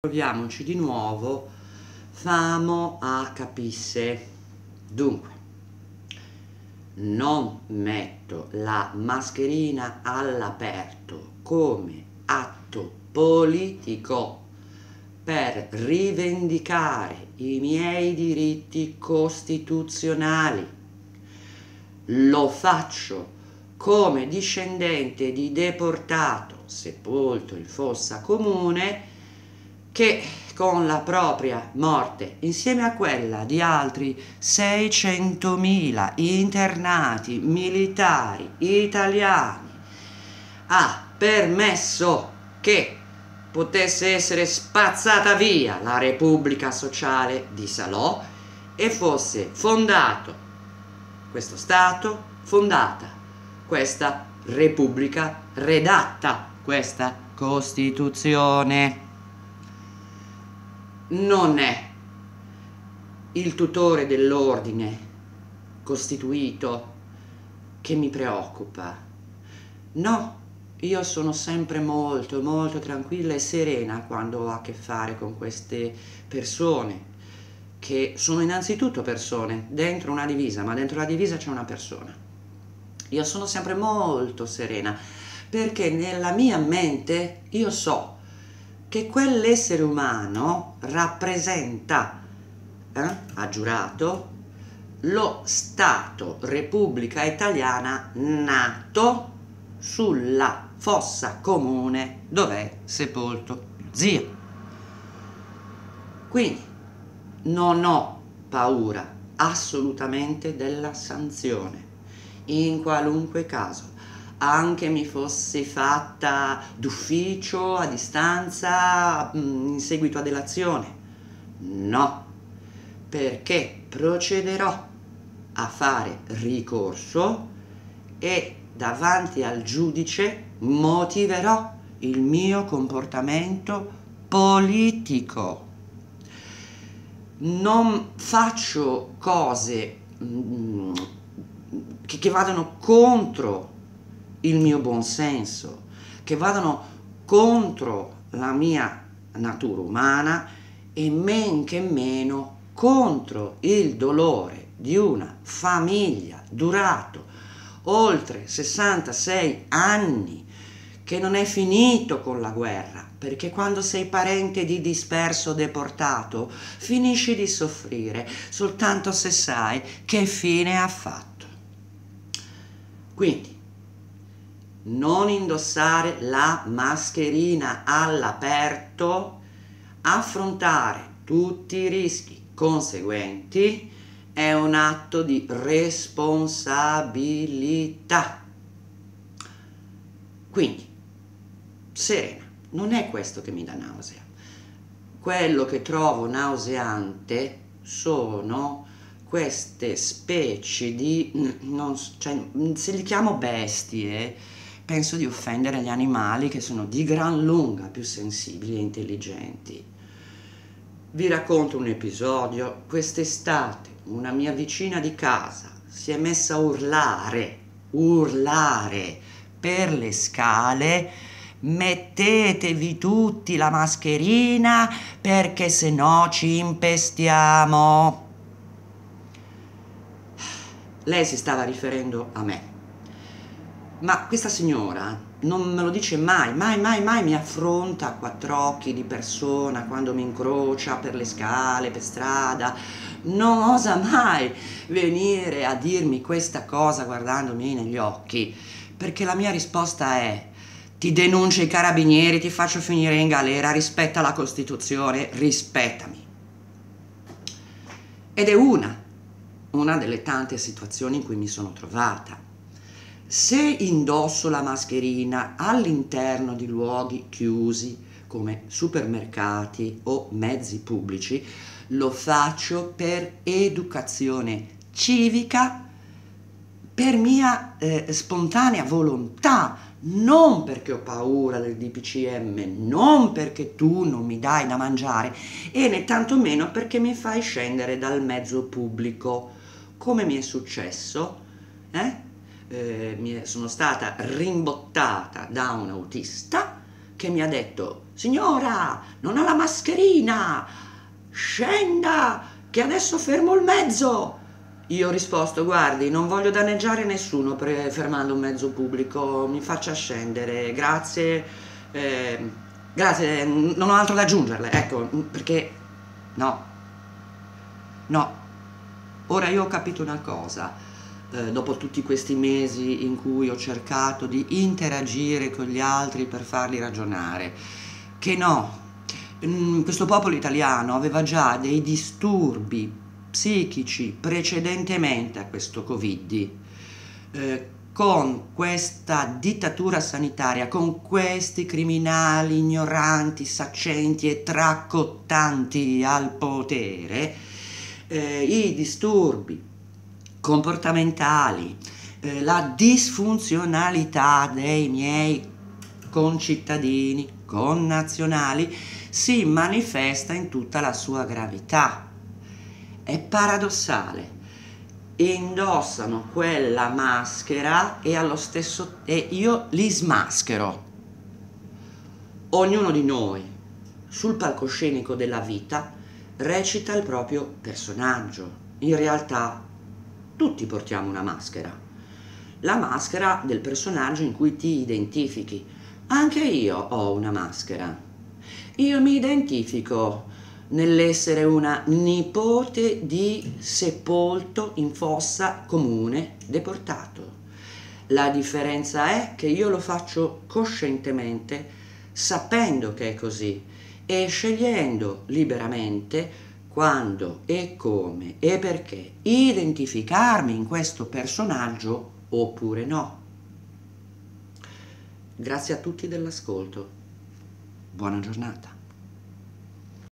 Proviamoci di nuovo, famo a capisse. Dunque, non metto la mascherina all'aperto come atto politico per rivendicare i miei diritti costituzionali. Lo faccio come discendente di deportato sepolto in fossa comune che con la propria morte, insieme a quella di altri 600.000 internati militari italiani, ha permesso che potesse essere spazzata via la Repubblica Sociale di Salò e fosse fondato questo Stato, fondata questa Repubblica, redatta questa Costituzione non è il tutore dell'ordine costituito che mi preoccupa. No, io sono sempre molto, molto tranquilla e serena quando ho a che fare con queste persone, che sono innanzitutto persone, dentro una divisa, ma dentro la divisa c'è una persona. Io sono sempre molto serena, perché nella mia mente io so che quell'essere umano rappresenta, eh, ha giurato, lo Stato Repubblica Italiana nato sulla fossa comune dove è sepolto zio. Quindi non ho paura assolutamente della sanzione, in qualunque caso anche mi fossi fatta d'ufficio, a distanza, mm, in seguito a delazione. No, perché procederò a fare ricorso e davanti al giudice motiverò il mio comportamento politico. Non faccio cose mm, che, che vadano contro il mio buonsenso, che vadano contro la mia natura umana e men che meno contro il dolore di una famiglia durato oltre 66 anni che non è finito con la guerra, perché quando sei parente di disperso deportato finisci di soffrire soltanto se sai che fine ha fatto. Quindi non indossare la mascherina all'aperto, affrontare tutti i rischi conseguenti è un atto di responsabilità. Quindi, serena, non è questo che mi dà nausea. Quello che trovo nauseante sono queste specie di, non, cioè, se li chiamo bestie, penso di offendere gli animali che sono di gran lunga più sensibili e intelligenti. Vi racconto un episodio. Quest'estate una mia vicina di casa si è messa a urlare, urlare per le scale mettetevi tutti la mascherina perché se no ci impestiamo. Lei si stava riferendo a me ma questa signora non me lo dice mai, mai, mai, mai mi affronta a quattro occhi di persona quando mi incrocia per le scale, per strada, non osa mai venire a dirmi questa cosa guardandomi negli occhi, perché la mia risposta è ti denuncio i carabinieri, ti faccio finire in galera, rispetta la Costituzione, rispettami. Ed è una, una delle tante situazioni in cui mi sono trovata se indosso la mascherina all'interno di luoghi chiusi come supermercati o mezzi pubblici, lo faccio per educazione civica, per mia eh, spontanea volontà, non perché ho paura del DPCM, non perché tu non mi dai da mangiare e né tantomeno perché mi fai scendere dal mezzo pubblico, come mi è successo, eh? Eh, sono stata rimbottata da un autista che mi ha detto signora non ha la mascherina scenda che adesso fermo il mezzo. Io ho risposto guardi non voglio danneggiare nessuno fermando un mezzo pubblico mi faccia scendere grazie eh, grazie non ho altro da aggiungerle. Ecco perché no. No. Ora io ho capito una cosa eh, dopo tutti questi mesi in cui ho cercato di interagire con gli altri per farli ragionare, che no, mm, questo popolo italiano aveva già dei disturbi psichici precedentemente a questo Covid, eh, con questa dittatura sanitaria, con questi criminali ignoranti, saccenti e traccottanti al potere, eh, i disturbi comportamentali, eh, la disfunzionalità dei miei concittadini, connazionali, si manifesta in tutta la sua gravità. È paradossale. Indossano quella maschera e allo stesso e io li smaschero. Ognuno di noi sul palcoscenico della vita recita il proprio personaggio. In realtà tutti portiamo una maschera. La maschera del personaggio in cui ti identifichi. Anche io ho una maschera. Io mi identifico nell'essere una nipote di sepolto in fossa comune deportato. La differenza è che io lo faccio coscientemente, sapendo che è così e scegliendo liberamente quando e come e perché identificarmi in questo personaggio oppure no. Grazie a tutti dell'ascolto. Buona giornata.